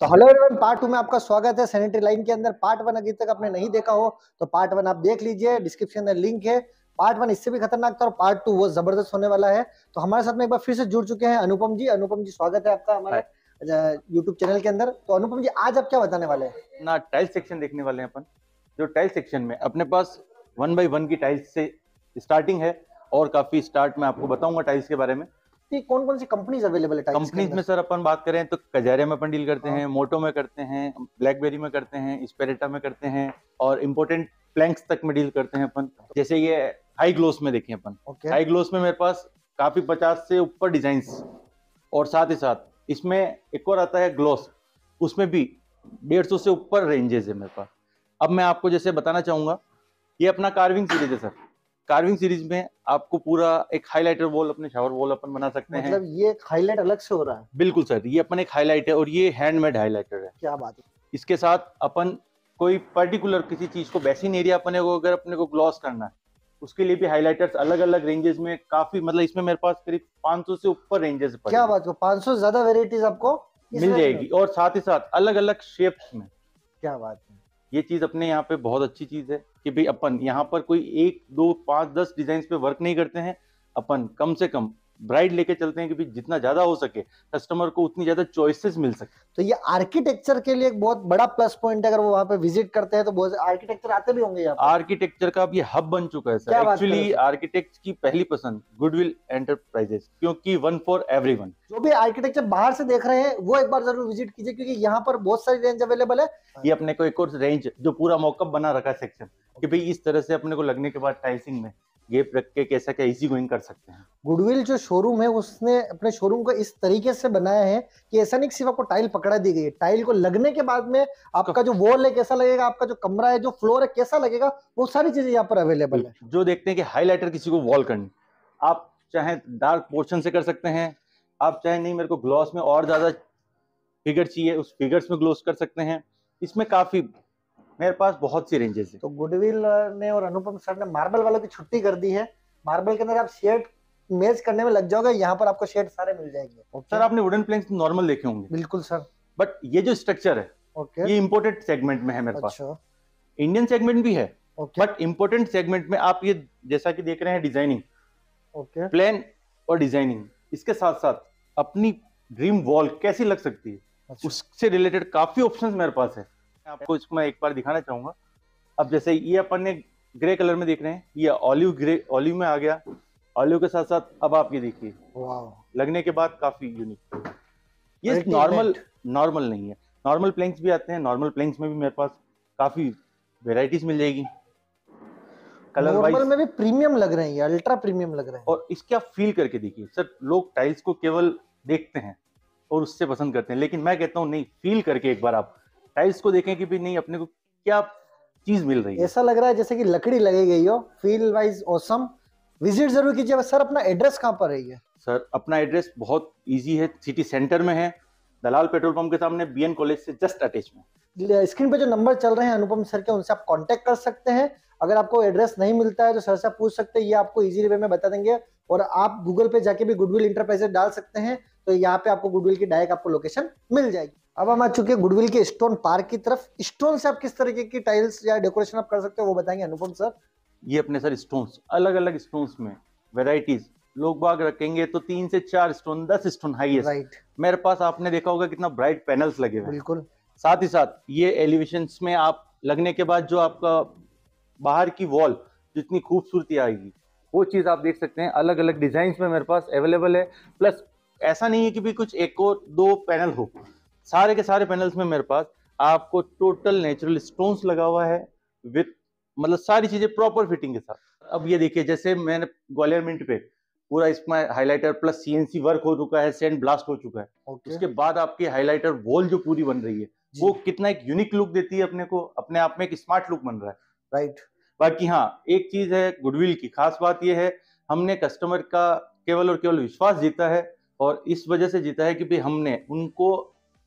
तो hello everyone part two में आपका स्वागत है। सैनिटरी लाइन के अंदर पार्ट वन अभी तक आपने नहीं देखा हो तो पार्ट वन आप देख लीजिए। डिस्क्रिप्शन में लिंक है। पार्ट वन इससे भी खतरनाक था और पार्ट टू वो ज़बरदस्त होने वाला है। तो हमारे साथ में एक बार फिर से जुड़ चुके हैं अनुपम जी। अनुपम जी स्वागत है आपका हमारे यूट्यूब चैनल के अंदर। तो अनुपम जी आज आप क्या बताने वाले हैं? ना टाइल सेक्शन देखने वाले हैं अपन। जो टाइल सेक्शन में अपने पास वन बाई वन की टाइल्स से स्टार्टिंग है और काफ़ी स्टार्ट में आपको बताऊँगा टाइल्स के बारे में। ये कौन कौन सी कंपनीज़ अवेलेबल है कंपनीज़ में सर अपन बात करें तो कजारे में अपन डील करते हाँ। हैं मोटो में करते हैं ब्लैकबेरी में करते हैं स्पेरेटा में करते हैं और इम्पोर्टेंट प्लैंक्स तक में डील करते हैं अपन। जैसे ये हाई ग्लोस में देखें अपन। हाई ग्लोस में मेरे पास काफ़ी पचास से ऊपर डिज़ाइन और साथ ही साथ इसमें एक और आता है ग्लोस उसमें भी डेढ़ सौ से ऊपर रेंजेस है मेरे पास। अब मैं आपको जैसे बताना चाहूँगा ये अपना कार्विंग सीरीज़ है सर। कार्विंग सीरीज़ में आपको पूरा एक हाईलाइटर वॉल अपने शावर वॉल अपन बना सकते हैं। मतलब ये हाईलाइट अलग से हो रहा है। बिल्कुल सर ये अपन एक हाईलाइट है और ये हैंडमेड हाईलाइटर है। क्या बात है। इसके साथ अपन कोई पर्टिकुलर किसी चीज़ को बेसिन एरिया अपने को अगर अपने को ग्लॉस करना है उसके लिए भी हाइलाइटर्स अलग अलग रेंजेस में काफ़ी मतलब इसमें मेरे पास करीब 500 से ऊपर रेंजेस क्या बात है 500 ज़्यादा वेराइटीज आपको मिल जाएगी और साथ ही साथ अलग अलग शेप्स में। क्या बात है। ये चीज़ अपने यहाँ पे बहुत अच्छी चीज़ है कि भाई अपन यहाँ पर कोई एक, दो, पाँच, दस डिज़ाइन पे वर्क नहीं करते हैं, अपन कम से कम ब्राइड लेके चलते हैं कि भाई जितना ज़्यादा हो सके कस्टमर को उतनी ज़्यादा चॉइसेस मिल सके। तो ये आर्किटेक्चर के लिए एक बहुत बड़ा प्लस पॉइंट है अगर वो वहाँ पे विज़िट करते हैं तो बहुत आर्किटेक्चर आते भी होंगे यहाँ आर्किटेक्चर का अब ये हब बन चुका है सर एक्चुअली आर्किटेक्ट की पहली पसंद गुडविल एंटरप्राइजेस क्योंकि वन फॉर एवरीवन जो भी आर्किटेक्चर बाहर से देख रहे हैं वो एक बार ज़रूर विज़िट कीजिए क्योंकि यहाँ पर बहुत सारी रेंज अवेलेबल है। ये अपने को एक और रेंज जो पूरा मॉकअप बना रखा है सेक्शन कि भाई इस तरह से अपने को लगने के बाद टाइल्सिंग में। गेप रख के कैसा क्या इजी गोइंग कर सकते हैं। गुडविल जो शोरूम है उसने अपने शोरूम को इस तरीके से बनाया है कि ऐसा नहीं सिर्फ़ आपको टाइल पकड़ा दी गई है। टाइल को लगने के बाद में आपका जो वॉल है कैसा लगेगा? आपका जो कमरा है जो फ्लोर है कैसा लगेगा? वो सारी चीज़ें यहाँ पर अवेलेबल है। जो देखते हैं कि हाईलाइटर किसी को वॉल करनी। आप चाहे डार्क पोर्शन से कर सकते हैं आप चाहे नहीं मेरे को ग्लॉस में और ज़्यादा फिगर चाहिए उस फिगर्स में ग्लोस कर सकते हैं। इसमें काफ़ी मेरे पास बहुत सी रेंजेस है। तो गुडविल ने और अनुपम सर ने मार्बल वालों की छुट्टी कर दी है। मार्बल के अंदर आप शेड मेज करने में लग जाओगे यहाँ पर आपको शेड सारे मिल जाएँगे। सर आपने वुडन प्लैंक्स नॉर्मल देखे होंगे। बिल्कुल सर बट ये जो स्ट्रक्चर है ओके ये इम्पोर्टेड सेगमेंट में है मेरे पास। अच्छा। इंडियन सेगमेंट भी है बट इम्पोर्टेंट सेगमेंट में आप ये जैसा कि देख रहे हैं डिज़ाइनिंग ओके प्लान और डिज़ाइनिंग इसके साथ साथ अपनी ड्रीम वॉल कैसी लग सकती है? अच्छा। उससे रिलेटेड काफ़ी ऑप्शंस मेरे पास है। आपको इसको मैं एक बार दिखाना चाहूँगा। अब जैसे ये अपन ने ग्रे कलर में देख रहे हैं ये ऑलिव ग्रे ऑलिव में आ गया। ऑलिव के साथ साथ अब आप ये देखिए। लगने के बाद काफ़ी यूनिक ये नॉर्मल नॉर्मल नहीं है। नॉर्मल प्लैंक्स भी आते हैं नॉर्मल प्लैंक्स में भी मेरे पास काफ़ी वेराइटीज मिल जाएगी। कलर वाइज में भी प्रीमियम लग रहे हैं ये अल्ट्रा प्रीमियम लग रहे हैं। और इसके आप फील करके देखिए। सर लोग टाइल्स को केवल देखते हैं और उससे पसंद करते हैं। लेकिन मैं कहता हूँ नहीं फील करके एक बार आप टाइल्स को देखें कि भी नहीं अपने को क्या चीज़ मिल रही है? ऐसा लग रहा है जैसे कि लकड़ी लगी गई हो। फील वाइज ऑसम विज़िट ज़रूर कीजिए सर अपना एड्रेस कहाँ पर है सर अपना एड्रेस बहुत इजी है। सिटी सेंटर में है। दलाल पेट्रोल पंप के सामने बीएन कॉलेज से जस्ट अटैच में। स्क्रीन पे जो नंबर चल रहे हैं अनुपम सर के उनसे आप कांटेक्ट कर सकते हैं। अगर आपको एड्रेस नहीं मिलता है तो सर से आप पूछ सकते हैं। ये आपको इजी वे में बता देंगे। और आप गूगल पे जाके भी गुडविल इंटरप्राइजेस डाल सकते हैं। तो यहाँ पे आपको गुडविल की डायरेक्ट आपको लोकेशन मिल जाएगी। अब हम आ चुके हैं गुडविल के स्टोन पार्क की तरफ़। स्टोन से आप किस तरीके की टाइल्स या डेकोरेशन आप कर सकते हो वो बताएँगे अनुपम सर। ये अपने सर स्टोन्स अलग अलग स्टोन्स में वेराइटीज लोग बाग रखेंगे तो तीन से चार स्टोन दस स्टोन हाईएस्ट राइट मेरे पास आपने देखा होगा कितना ब्राइट पैनल्स लगे हुए बिल्कुल। साथ ही साथ ये एलिवेशन में आप लगने के बाद जो आपका बाहर की वॉल जितनी खूबसूरती आएगी वो चीज़ आप देख सकते हैं। अलग अलग डिज़ाइन में मेरे पास अवेलेबल है। प्लस ऐसा नहीं है कि भी कुछ एक और दो पैनल हो। सारे के सारे पैनल्स में मेरे पास आपको टोटल नेचुरल स्टोन्स लगा हुआ है विथ मतलब सारी चीज़ें प्रॉपर फिटिंग के साथ। अब ये देखिए जैसे मैंने ग्वालियर मिंट पे पूरा इसमें हाइलाइटर प्लस सीएनसी वर्क हो चुका है सेंड ब्लास्ट हो चुका है। ओके उसके बाद आपकी हाइलाइटर वॉल जो पूरी बन रही है वो कितना एक यूनिक लुक देती है अपने को अपने आप में एक स्मार्ट लुक बन रहा है। Right right. बाकी हाँ एक चीज़ है गुडविल की। खास बात यह है हमने कस्टमर का केवल और केवल विश्वास जीता है और इस वजह से जीता है कि भाई हमने उनको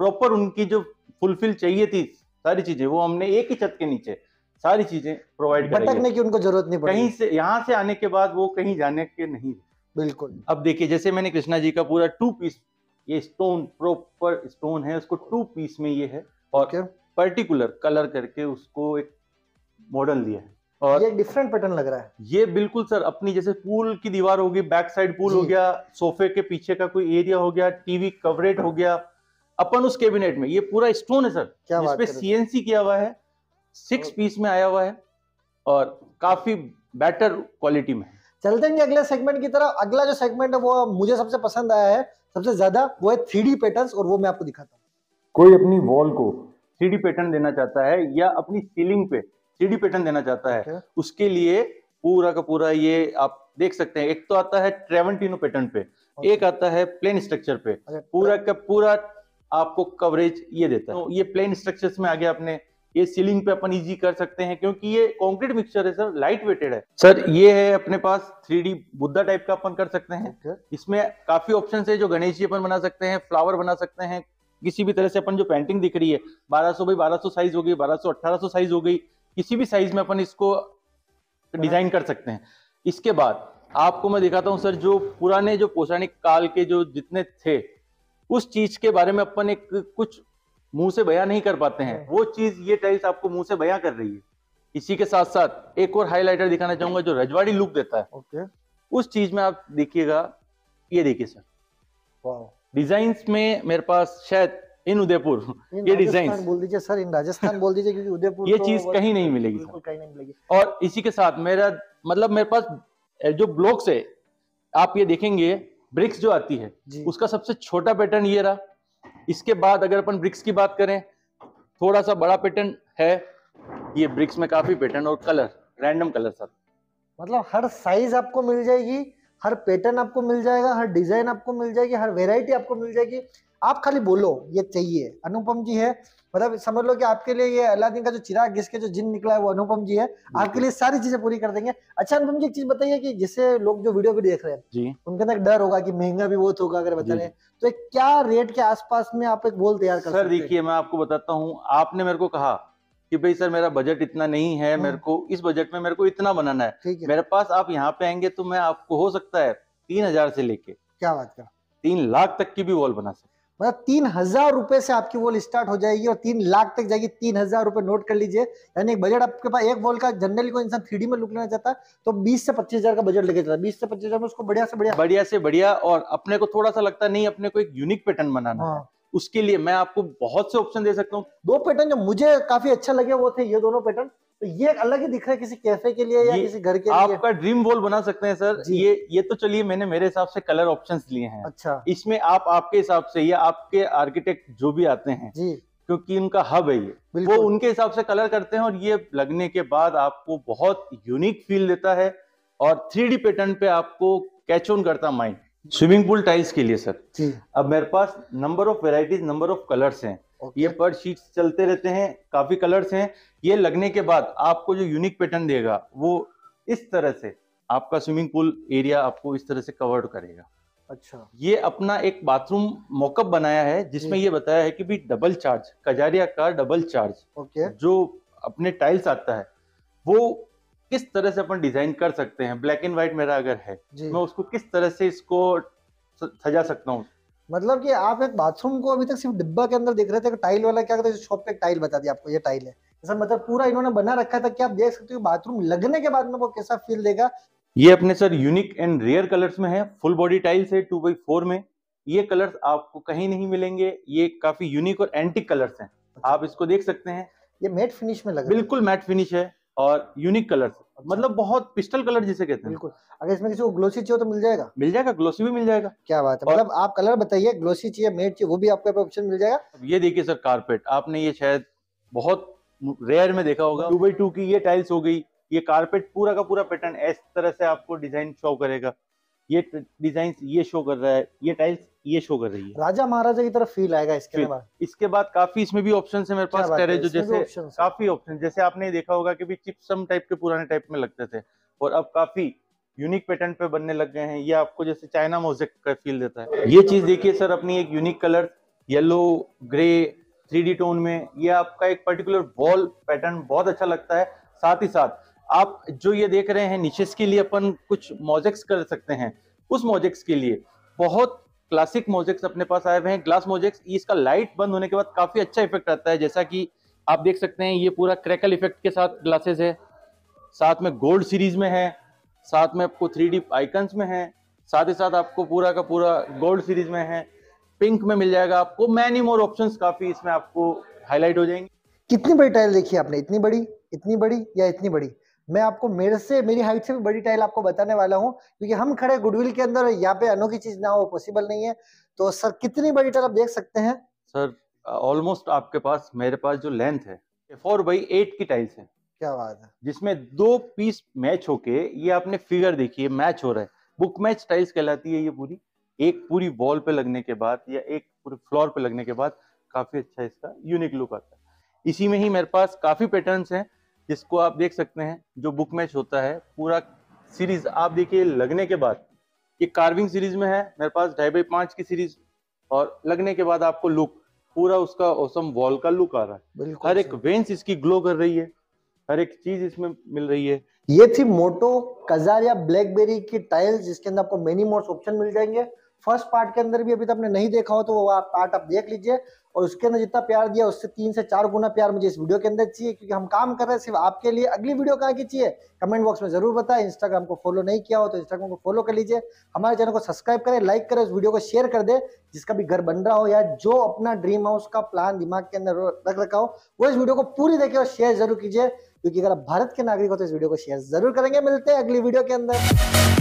प्रॉपर उनकी जो फुलफिल चाहिए थी सारी चीज़ें वो हमने एक ही छत के नीचे सारी चीज़ें प्रोवाइड भटकने की उनको ज़रूरत नहीं कहीं से यहाँ से आने के बाद वो कहीं जाने के नहीं बिल्कुल। अब देखिए जैसे मैंने कृष्णा जी का पूरा टू पीस ये स्टोन प्रॉपर स्टोन है उसको टू पीस में ये है और पर्टिकुलर कलर करके उसको एक मॉडल दिया है। और ये डिफरेंट पैटर्न लग रहा है। ये बिल्कुल सर अपनी जैसे पूल की दीवार होगी बैक साइड पूल हो गया सोफे के पीछे का कोई एरिया हो गया टीवी कवरेट हो गया अपन उस कैबिनेट में। ये पूरा स्टोन है सर क्या जिसपे सीएनसी किया हुआ है सिक्स पीस में आया हुआ है और काफ़ी बेटर क्वालिटी में चलते हैं अगले सेगमेंट की तरफ़। अगला जो सेगमेंट है वो मुझे सबसे पसंद आया है। सबसे ज़्यादा वो है थ्री पैटर्न और वो मैं आपको दिखाता हूँ। कोई अपनी वॉल को थ्री डी पैटर्न देना चाहता है या अपनी सीलिंग पे थ्री डी पैटर्न देना चाहता है okay. उसके लिए पूरा का पूरा ये आप देख सकते हैं। एक तो आता है ट्रेवंटिनो पैटर्न पे okay. एक आता है प्लेन स्ट्रक्चर पे। okay. पूरा का पूरा आपको कवरेज ये देता है। तो ये प्लेन स्ट्रक्चर्स में आ गया अपने ये सीलिंग पे अपन इजी कर सकते हैं क्योंकि ये कंक्रीट मिक्सचर है सर लाइट वेटेड है सर ये है अपने पास थ्री बुद्धा टाइप का अपन कर सकते हैं। Okay. इसमें काफ़ी ऑप्शन है जो गणेश जी अपन बना सकते हैं फ्लावर बना सकते हैं किसी भी तरह से अपन जो पेंटिंग दिख रही है 1200 बाई 1200 साइज़ हो गई 1200 1800 साइज़ हो गई किसी भी साइज़ में अपन इसको डिज़ाइन कर सकते हैं। इसके बाद आपको मैं दिखाता हूँ सर जो पुराने जो पौराणिक काल के जो जितने थे उस चीज़ के बारे में अपन एक कुछ मुँह से बयां नहीं कर पाते हैं। वो चीज़ ये टाइल्स आपको मुँह से बयां कर रही है। इसी के साथ साथ एक और हाईलाइटर दिखाना चाहूँगा जो रजवाड़ी लुक देता है। ओके उस चीज़ में आप देखिएगा ये देखिए सर डिज़ाइन में मेरे पास शायद इन उदयपुर। ये डिज़ाइन बोल दीजिए सर इन राजस्थान बोल दीजिए क्योंकि उदयपुर ये तो चीज़ कहीं नहीं मिलेगी कहीं नहीं मिलेगी। और इसी के साथ मेरा मतलब मेरे पास जो ब्लॉक्स है आप ये देखेंगे ब्रिक्स जो आती है उसका सबसे छोटा पैटर्न ये रहा। इसके बाद अगर अपन ब्रिक्स की बात करें थोड़ा सा बड़ा पैटर्न है ये ब्रिक्स में काफ़ी पैटर्न और कलर रैंडम कलर सर मतलब हर साइज़ आपको मिल जाएगी हर पैटर्न आपको मिल जाएगा हर डिज़ाइन आपको मिल जाएगी हर वेराइटी आपको मिल जाएगी। आप खाली बोलो ये चाहिए। अनुपम जी है। मतलब समझ लो कि आपके लिए ये अलादीन का जो चिराग जिसके जो जिन निकला है वो अनुपम जी है। आपके लिए सारी चीज़ें पूरी कर देंगे। अच्छा अनुपम जी एक चीज़ बताइए कि जैसे लोग जो वीडियो भी देख रहे हैं उनके अंदर डर होगा कि महँगा भी बहुत होगा अगर बता रहे तो एक क्या रेट के आसपास में आप एक बोल तैयार कर सर देखिए मैं आपको बताता हूँ। आपने मेरे को कहा कि भाई सर मेरा बजट इतना नहीं है मेरे हाँ। को इस बजट में मेरे को इतना बनाना है। मेरे पास आप यहाँ पे आएँगे तो मैं आपको हो सकता है तीन हज़ार से लेके क्या बात कर तीन लाख तक की भी वॉल बना सकते मतलब तीन हज़ार रुपए से आपकी वॉल स्टार्ट हो जाएगी और तीन लाख तक जाएगी। तीन हज़ार रुपए नोट कर लीजिए। यानी एक बजट आपके पास एक वॉल का जनरली कोई इंसान थ्री में लुक लेना चाहता है तो बीस से पच्चीस हज़ार का बजट लेके चलता है बीस से पच्चीस हज़ार में उसको बढ़िया से बढ़िया बढ़िया से बढ़िया और अपने को थोड़ा सा लगता नहीं अपने को एक यूनिक पैटर्न बनाना। हाँ। उसके लिए मैं आपको बहुत से ऑप्शन दे सकता हूँ। दो पैटर्न जो मुझे काफ़ी अच्छा लगे वो थे ये दोनों पैटर्न तो ये अलग ही दिख रहा है किसी कैफ़े के लिए या किसी घर के लिए? आपका ड्रीम वॉल बना सकते हैं सर ये ये तो चलिए मैंने मेरे हिसाब से कलर ऑप्शंस लिए हैं। अच्छा। इसमें आप आपके हिसाब से या आपके आर्किटेक्ट जो भी आते हैं जी। क्योंकि उनका हब है ये वो उनके हिसाब से कलर करते हैं और ये लगने के बाद आपको बहुत यूनिक फील देता है और थ्री पैटर्न पे आपको कैच ऑन करता माइंड स्विमिंग पूल टाइल्स के लिए सर अब मेरे पास number of varieties number of colours हैं। Okay. ये पर शीट चलते रहते हैं काफ़ी कलर्स हैं। ये लगने के बाद आपको जो यूनिक पैटर्न देगा वो इस तरह से आपका स्विमिंग पूल एरिया आपको इस तरह से कवर करेगा। अच्छा। ये अपना एक बाथरूम मॉकअप बनाया है जिसमें ये बताया है कि भी डबल चार्ज कजारिया का डबल चार्ज ओके जो अपने टाइल्स आता है वो किस तरह से अपन डिज़ाइन कर सकते हैं? ब्लैक एंड व्हाइट मेरा अगर है मैं उसको किस तरह से इसको सजा सकता हूँ? मतलब कि आप एक बाथरूम को अभी तक सिर्फ़ डिब्बा के अंदर देख रहे थे टाइल वाला क्या कहते हैं शॉप पे एक टाइल बता दी आपको ये टाइल है। सर मतलब पूरा इन्होंने बना रखा था कि आप देख सकते हो बाथरूम लगने के बाद में वो कैसा फील देगा। ये अपने sir unique and rare colours में है। फुल बॉडी टाइल्स है टू बाई फोर में। ये कलर्स आपको कहीं नहीं मिलेंगे। ये काफ़ी यूनिक और एंटिक कलर्स हैं। अच्छा। आप इसको देख सकते हैं। ये मैट फिनिश में लगा। बिल्कुल मैट फिनिश है। और यूनिक कलर्स अच्छा। मतलब बहुत पिस्टल कलर जिसे कहते हैं। बिल्कुल। अगर इसमें किसी को ग्लोसी चाहिए तो मिल जाएगा। मिल जाएगा ग्लोसी भी मिल जाएगा। क्या बात है। मतलब आप कलर बताइए ग्लोसी चाहिए मेट चाहिए वो भी आपको ऑप्शन मिल जाएगा? ये देखिए सर कारपेट आपने ये शायद बहुत रेयर में देखा होगा। टू बाई टू की ये टाइल्स हो गई। ये कारपेट पूरा का पूरा पैटर्न इस तरह से आपको डिज़ाइन शो करेगा। ये डिज़ाइन ये शो कर रहा है। ये टाइल्स ये शो कर रही है। राजा महाराजा की तरफ़ फील आएगा इसके बाद। इसके बाद काफ़ी इसमें भी ऑप्शन है मेरे पास टेरेस जो जैसे काफ़ी ऑप्शन जैसे आपने देखा होगा कि भी चिप्सम टाइप के पुराने टाइप में लगते थे और अब काफ़ी यूनिक पैटर्न पे बनने लग गए हैं। ये आपको जैसे चाइना मोजेक का फील देता है। ये चीज़ देखिए सर अपनी एक unique colour yellow grey three tone में। ये आपका एक पर्टिकुलर वॉल पैटर्न बहुत अच्छा लगता है। साथ ही साथ आप जो ये देख रहे हैं नीचे के लिए अपन कुछ मोजेक्स कर सकते हैं। उस मोजेक्स के लिए बहुत क्लासिक मोजेक्स अपने पास आए हुए हैं। ग्लास मोजेक्स इसका लाइट बंद होने के बाद काफ़ी अच्छा इफ़ेक्ट आता है। जैसा कि आप देख सकते हैं, ये पूरा क्रैकल इफ़ेक्ट के साथ ग्लासेस है। साथ में गोल्ड सीरीज़ में है। साथ में आपको थ्री डी आइकन्स में है। साथ ही साथ आपको पूरा का पूरा गोल्ड सीरीज़ में है। पिंक में मिल जाएगा आपको। मैनी मोर ऑप्शंस काफ़ी इसमें आपको हाईलाइट हो जाएँगे। कितनी बड़ी टाइल देखी आपने? इतनी बड़ी? इतनी बड़ी या इतनी बड़ी? मैं आपको मेरे से मेरी हाइट से भी बड़ी टाइल आपको बताने वाला हूँ क्योंकि हम खड़े गुडविल के अंदर यहाँ पे अनोखी चीज़ ना हो पॉसिबल नहीं है। तो सर कितनी बड़ी टाइल आप देख सकते हैं? सर ऑलमोस्ट आपके पास मेरे पास जो लेंथ है फोर बाई एट की टाइल्स है। क्या बात है। जिसमें दो पीस मैच होके ये आपने फिगर देखी है मैच हो रहा है। बुक मैच टाइल्स कहलाती है ये पूरी। एक पूरी वॉल पे लगने के बाद या एक पूरे फ्लोर पे लगने के बाद काफ़ी अच्छा इसका यूनिक लुक आता है। इसी में ही मेरे पास काफ़ी पैटर्न्स हैं। जिसको आप देख सकते हैं जो बुक मैच होता है पूरा सीरीज़ आप देखिए लगने के बाद ये कार्विंग सीरीज़ में है मेरे पास ढाई बाई पाँच की सीरीज़ और लगने के बाद आपको लुक पूरा उसका ओसम वॉल का लुक आ रहा है। हर एक वेंस इसकी ग्लो कर रही है हर एक चीज़ इसमें मिल रही है। ये थी मोटो कजार या ब्लैकबेरी की टाइल्स जिसके अंदर आपको मेनी मोड्स ऑप्शन मिल जाएँगे। फ़र्स्ट पार्ट के अंदर भी अभी तक आपने नहीं देखा हो तो वो आप पार्ट आप देख लीजिए। और उसके अंदर जितना प्यार दिया, उससे तीन से चार गुना प्यार मुझे इस वीडियो के अंदर चाहिए, क्योंकि हम काम कर रहे हैं, सिर्फ़ आपके लिए अगली वीडियो कहाँ की चाहिए? कमेंट बॉक्स में ज़रूर बताएँ। इंस्टाग्राम को फॉलो नहीं किया हो तो इंस्टाग्राम को फॉलो कर लीजिए। हमारे चैनल को सब्सक्राइब करें लाइक करें, उस वीडियो को शेयर कर दे, जिसका भी घर बन रहा हो या जो अपना ड्रीम हाउस का प्लान दिमाग के अंदर रख रखा हो, वो इस वीडियो को पूरी देखे और शेयर ज़रूर कीजिए। क्योंकि अगर आप भारत के नागरिक हो तो इस वीडियो को शेयर ज़रूर करेंगे। मिलते हैं अगली वीडियो के अंदर।